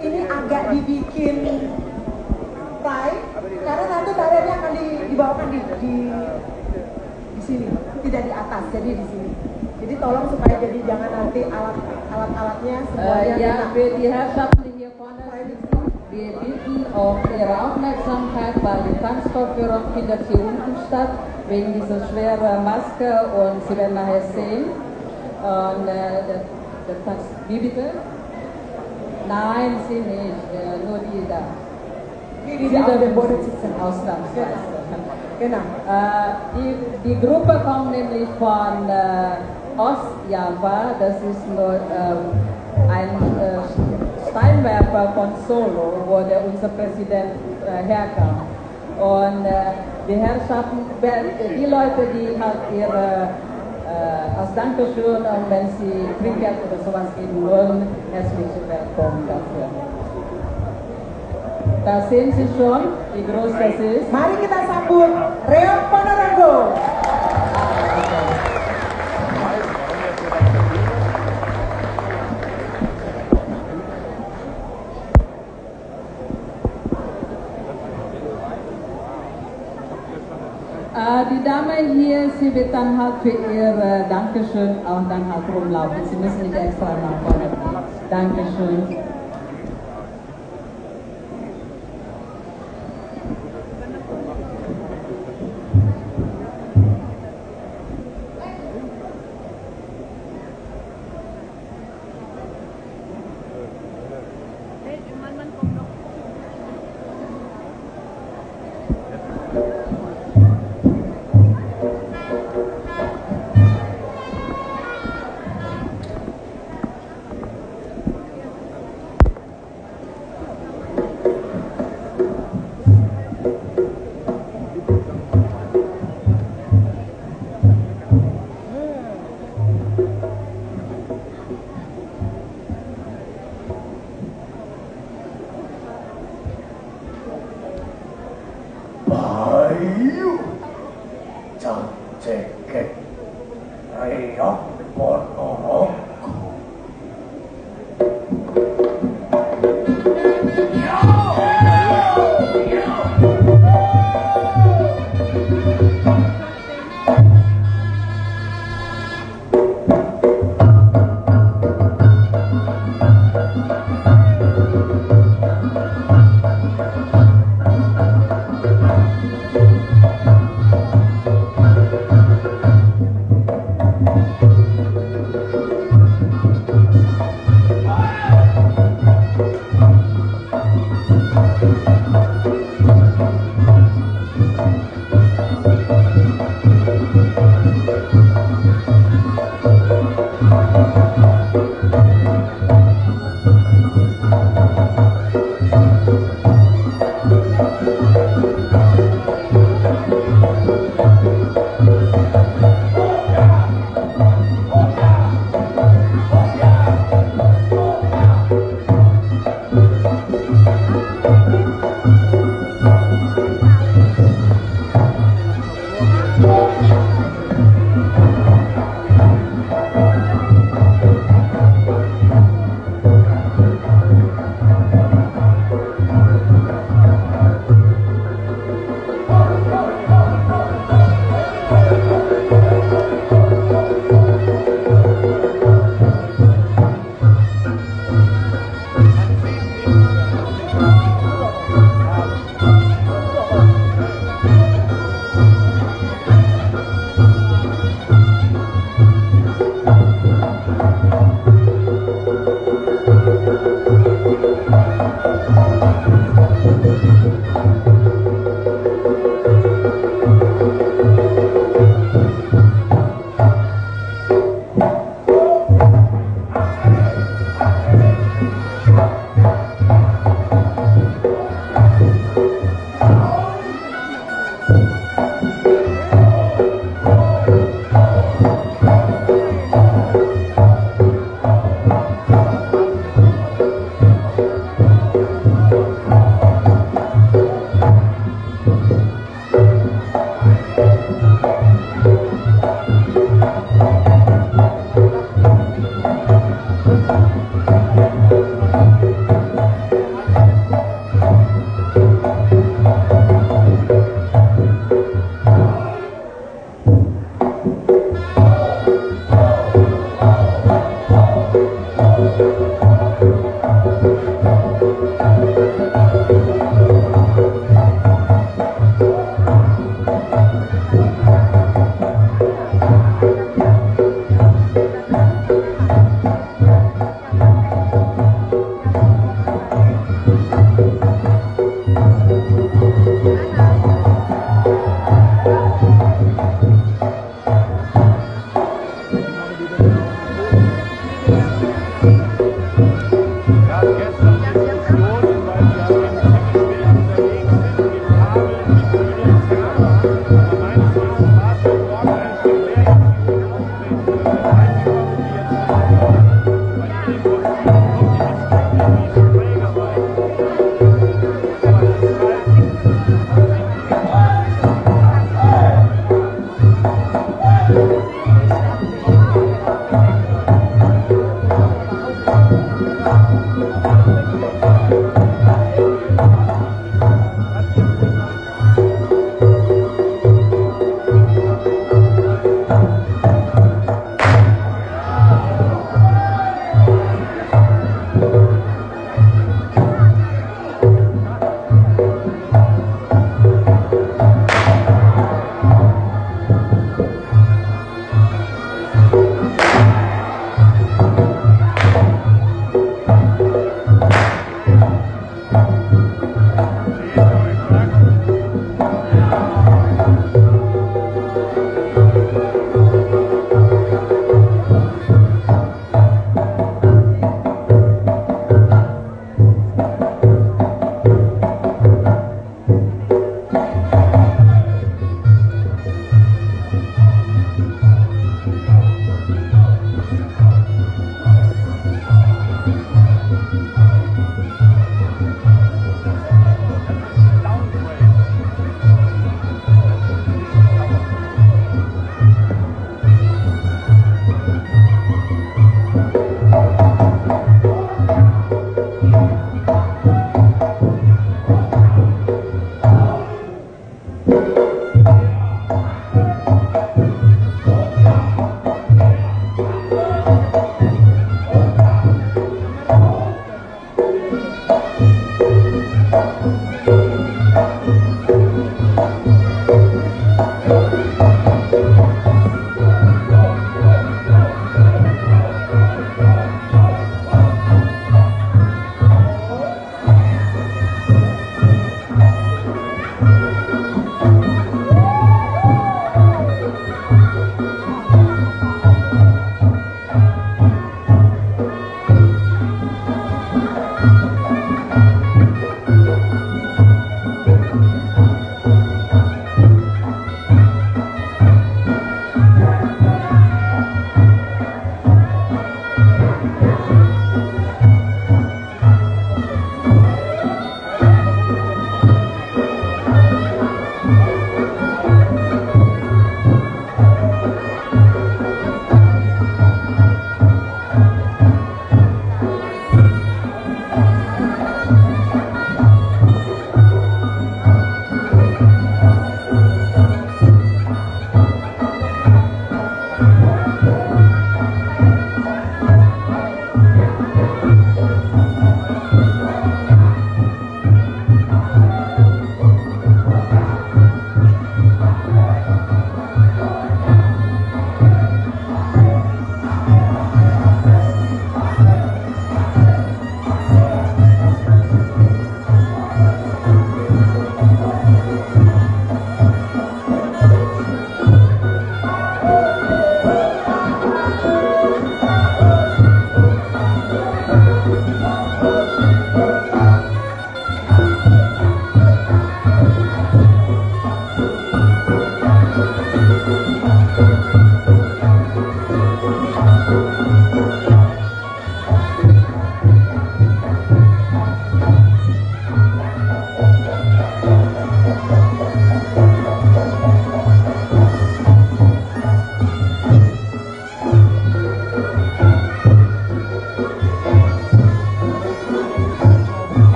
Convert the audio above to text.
ini agak dibikin tight karena nanti tariannya akan di, dibawakan di, di di sini, tidak di atas, jadi di sini. Jadi tolong supaya jadi jangan nanti alat semuanya die Herrschaften die hier vorne sitzen, wir bitten auf Ihre Aufmerksamkeit, weil die Tanzvorführung findet hier unten statt, wegen dieser schweren Maske und Sie werden nachher sehen. Und äh, der, der Tanz, wie bitte? Nein, Sie nicht, äh, nur die da. Die, die dürfen Boden sitzen, sitzen. ausnahmsweise. Genau. Äh, die, die Gruppe kommt nämlich von äh, Ostjava, das ist nur ein Steinwerfer von Solo, wo der, unser Präsident herkam. Und die Herrschaften, die Leute, die halt ihre äh, als Dankeschön, und wenn sie Trinkgeld oder sowas geben wollen, herzlich willkommen dafür. Da sehen Sie schon, wie groß das ist. Mari kita sambut Reok Ponorogo. Die Dame hier, sie wird dann halt für ihr Dankeschön auch dann halt rumlaufen. Sie müssen nicht extra nach vorne. Dankeschön.